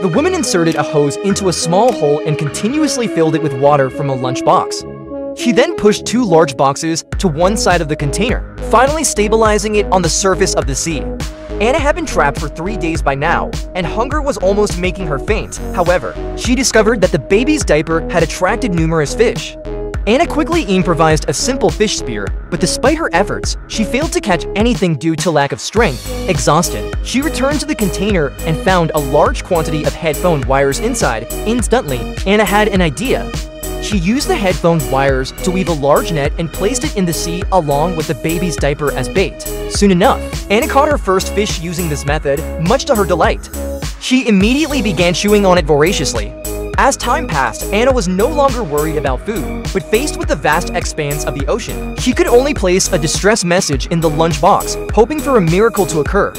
The woman inserted a hose into a small hole and continuously filled it with water from a lunchbox. She then pushed two large boxes to one side of the container, finally stabilizing it on the surface of the sea. Anna had been trapped for three days by now, and hunger was almost making her faint. However, she discovered that the baby's diaper had attracted numerous fish. Anna quickly improvised a simple fish spear, but despite her efforts, she failed to catch anything due to lack of strength. Exhausted, she returned to the container and found a large quantity of headphone wires inside. Instantly, Anna had an idea. She used the headphone wires to weave a large net and placed it in the sea along with the baby's diaper as bait. Soon enough, Anna caught her first fish using this method, much to her delight. She immediately began chewing on it voraciously. As time passed, Anna was no longer worried about food, but faced with the vast expanse of the ocean, she could only place a distress message in the lunchbox, hoping for a miracle to occur.